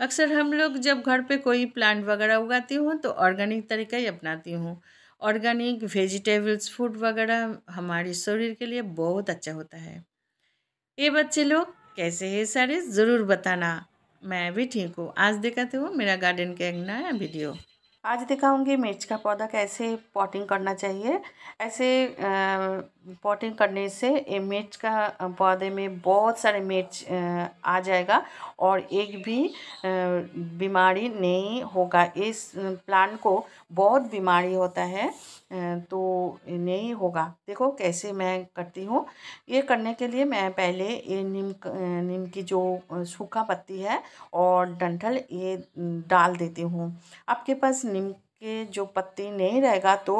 अक्सर हम लोग जब घर पे कोई प्लांट वगैरह उगाती हूँ तो ऑर्गेनिक तरीका ही अपनाती हूँ। ऑर्गेनिक वेजिटेबल्स फ़ूड वगैरह हमारे शरीर के लिए बहुत अच्छा होता है। ये बच्चे लोग कैसे हैं सारे ज़रूर बताना। मैं भी ठीक हूँ। आज दिखाती हूँ मेरा गार्डन का एक नया वीडियो आज दिखाऊँगी मिर्च का पौधा कैसे पॉटिंग करना चाहिए। ऐसे पॉटिंग करने से मिर्च का पौधे में बहुत सारे मिर्च आ जाएगा और एक भी बीमारी नहीं होगा। इस प्लांट को बहुत बीमारी होता है तो नहीं होगा। देखो कैसे मैं करती हूँ। ये करने के लिए मैं पहले ये नीम नीम की जो सूखा पत्ती है और डंठल ये डाल देती हूँ। आपके पास नीम के जो पत्ती नहीं रहेगा तो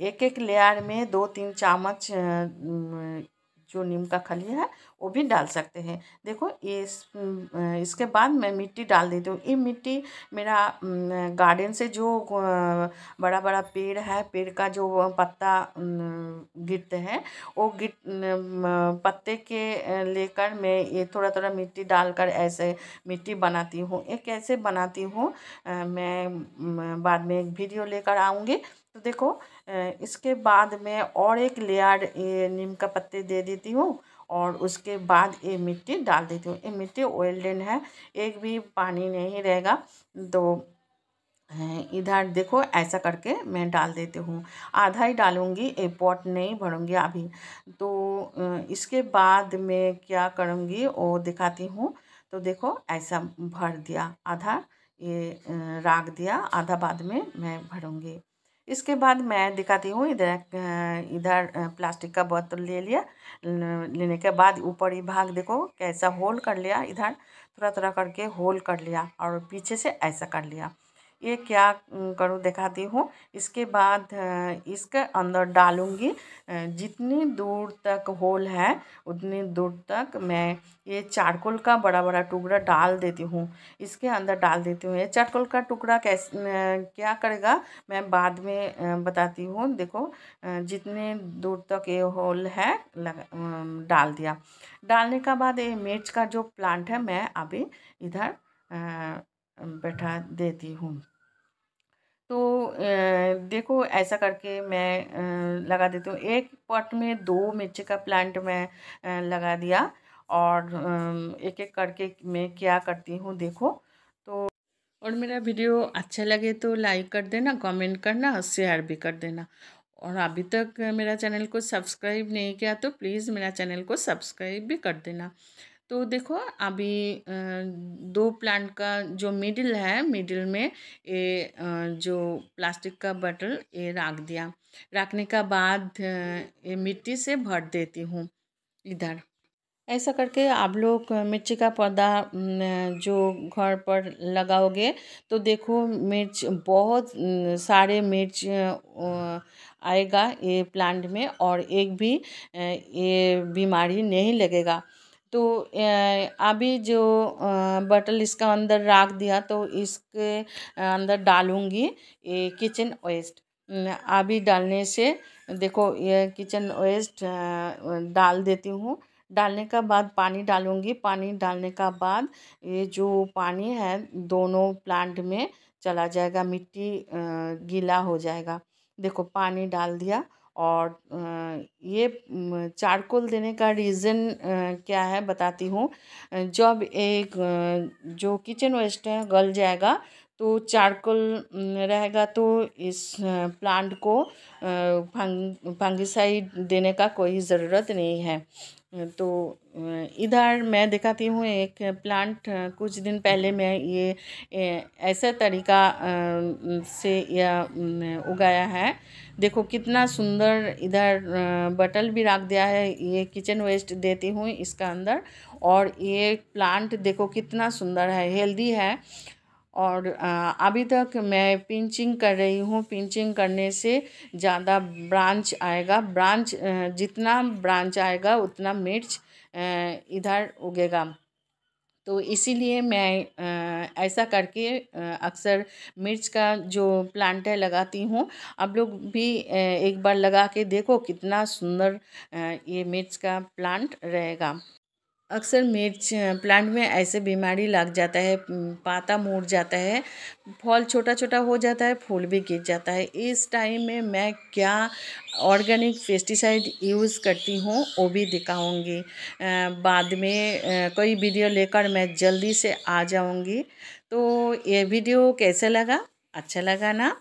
एक एक लेयर में दो तीन चम्मच जो नीम का खली है वो भी डाल सकते हैं। देखो, इस इसके बाद मैं मिट्टी डाल देती हूँ। ये मिट्टी मेरा गार्डन से जो बड़ा बड़ा पेड़ है, पेड़ का जो पत्ता गिरते हैं, वो गिर पत्ते के लेकर मैं ये थोड़ा थोड़ा मिट्टी डालकर ऐसे मिट्टी बनाती हूँ। ये कैसे बनाती हूँ? मैं बाद में एक वीडियो लेकर आऊँगी। तो देखो इसके बाद में और एक लेयर नीम का पत्ते दे देती हूँ। और उसके बाद ये मिट्टी डाल देती हूँ। ये मिट्टी ओल्डन है, एक भी पानी नहीं रहेगा। तो इधर देखो, ऐसा करके मैं डाल देती हूँ। आधा ही डालूँगी एक पॉट नहीं भरूँगी अभी। तो इसके बाद मैं क्या करूँगी, वो दिखाती हूँ। तो देखो, ऐसा भर दिया, आधा ये राख दिया, आधा बाद में मैं भरूँगी। इसके बाद मैं दिखाती हूँ, इधर इधर प्लास्टिक का बोतल ले लिया। लेने के बाद ऊपर ही भाग देखो, कैसा होल कर लिया इधर थोड़ा थोड़ा करके होल कर लिया और पीछे से ऐसा कर लिया। ये क्या करूँ दिखाती हूँ। इसके बाद इसके अंदर डालूँगी जितनी दूर तक होल है, उतनी दूर तक मैं ये चारकोल का बड़ा बड़ा टुकड़ा डाल देती हूँ। इसके अंदर डाल देती हूँ। ये चारकोल का टुकड़ा कैसे क्या करेगा? मैं बाद में बताती हूँ। देखो जितने दूर तक ये होल है डाल दिया। डालने का बाद ये मिर्च का जो प्लांट है, मैं अभी इधर बैठा देती हूँ। तो देखो ऐसा करके मैं लगा देती हूँ। एक पॉट में दो मिर्ची का प्लांट मैं लगा दिया और एक एक करके मैं क्या करती हूँ देखो। तो और मेरा वीडियो अच्छा लगे तो लाइक कर देना, कमेंट करना, शेयर भी कर देना। और अभी तक मेरा चैनल को सब्सक्राइब नहीं किया तो प्लीज़ मेरा चैनल को सब्सक्राइब भी कर देना। तो देखो, अभी दो प्लांट का जो मिडिल है मिडिल में ये जो प्लास्टिक का बटल ये रख दिया। रखने का बाद ये मिट्टी से भर देती हूँ इधर। ऐसा करके आप लोग मिर्ची का पौधा जो घर पर लगाओगे तो देखो मिर्च बहुत सारे मिर्च आएगा ये प्लांट में और एक भी ये बीमारी नहीं लगेगा। तो अभी जो बटल इसका अंदर रख दिया तो इसके अंदर डालूँगी, ये किचन वेस्ट अभी डालने से, देखो, ये किचन वेस्ट डाल देती हूँ। डालने का बाद पानी डालूँगी। पानी डालने का बाद ये जो पानी है, दोनों प्लांट में चला जाएगा। मिट्टी गीला हो जाएगा। देखो, पानी डाल दिया। और ये चारकोल देने का रीज़न क्या है बताती हूँ। जब एक जो किचन वेस्ट है, गल जाएगा तो चारकोल रहेगा तो इस प्लांट को फंग, फंगिसाइड देने का कोई ज़रूरत नहीं है। तो इधर मैं दिखाती हूँ एक प्लांट कुछ दिन पहले मैं ये ऐसा तरीका से यह उगाया है। देखो कितना सुंदर इधर बटल भी रख दिया है, ये किचन वेस्ट देती हूँ इसका अंदर। और ये प्लांट देखो कितना सुंदर है, हेल्दी है। और अभी तक मैं पिंचिंग कर रही हूँ। पिंचिंग करने से ज़्यादा ब्रांच आएगा। ब्रांच जितना ब्रांच आएगा, उतना मिर्च इधर उगेगा। तो इसीलिए मैं ऐसा करके अक्सर मिर्च का जो प्लांट है, लगाती हूँ। आप लोग भी एक बार लगा के देखो कितना सुंदर ये मिर्च का प्लांट रहेगा। अक्सर मिर्च, प्लांट में ऐसे बीमारी लग जाता है, पाता मुड़ जाता है, फल छोटा छोटा हो जाता है, फूल भी गिर जाता है। इस टाइम में मैं क्या ऑर्गेनिक पेस्टिसाइड यूज़ करती हूँ, वो भी दिखाऊँगी। बाद में कोई वीडियो लेकर मैं जल्दी से आ जाऊँगी। तो ये वीडियो कैसे लगा? अच्छा लगा ना?